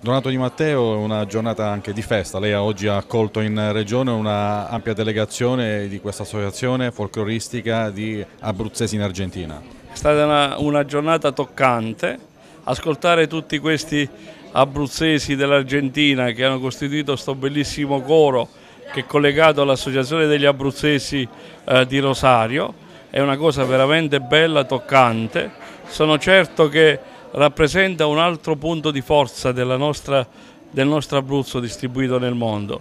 Donato Di Matteo una giornata anche di festa, lei oggi ha accolto in regione una ampia delegazione di questa associazione folcloristica di abruzzesi in Argentina. È stata una, una giornata toccante, ascoltare tutti questi abruzzesi dell'Argentina che hanno costituito questo bellissimo coro che è collegato all'Associazione degli Abruzzesi eh, di Rosario, è una cosa veramente bella, toccante. Sono certo che rappresenta un altro punto di forza nostra, del nostro Abruzzo distribuito nel mondo.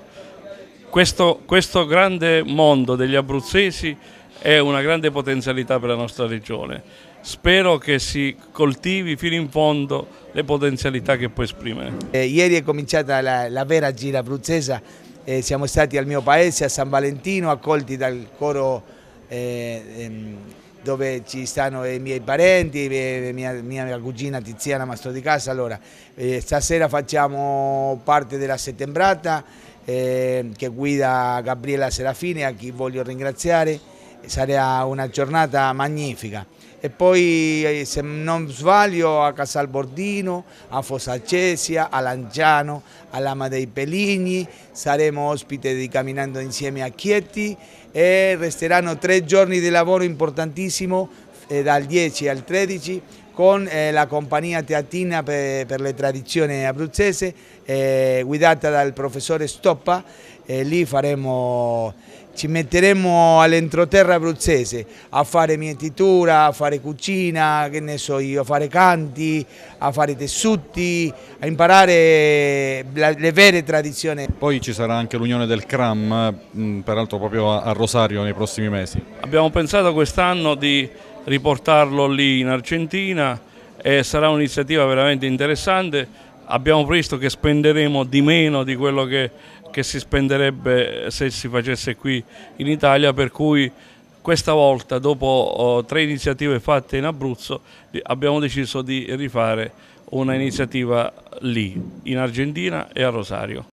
Questo, questo grande mondo degli abruzzesi è una grande potenzialità per la nostra regione. Spero che si coltivi fino in fondo le potenzialità che può esprimere. Eh, ieri è cominciata la, la vera gira abruzzesa, eh, siamo stati al mio paese, a San Valentino, accolti dal coro eh, ehm, dove ci stanno i miei parenti, mia, mia cugina Tiziana Mastro di Casa. Allora, eh, stasera facciamo parte della settembrata eh, che guida Gabriela Serafini, a chi voglio ringraziare. Sarà una giornata magnifica. E poi, eh, se non sbaglio, a Casal Bordino, a Fosalcesia, a Lanciano, a Lama dei Peligni, saremo ospite di Camminando Insieme a Chieti e resteranno tre giorni di lavoro importantissimo eh, dal 10 al 13 con eh, la compagnia teatina per, per le tradizioni abruzzese eh, guidata dal professore Stoppa e lì faremo, ci metteremo all'entroterra abruzzese a fare mietitura, a fare cucina, che ne so io, a fare canti, a fare tessuti, a imparare le vere tradizioni. Poi ci sarà anche l'unione del CRAM, peraltro proprio a Rosario nei prossimi mesi. Abbiamo pensato quest'anno di riportarlo lì in Argentina e sarà un'iniziativa veramente interessante. Abbiamo previsto che spenderemo di meno di quello che, che si spenderebbe se si facesse qui in Italia, per cui questa volta, dopo oh, tre iniziative fatte in Abruzzo, abbiamo deciso di rifare una iniziativa lì, in Argentina e a Rosario.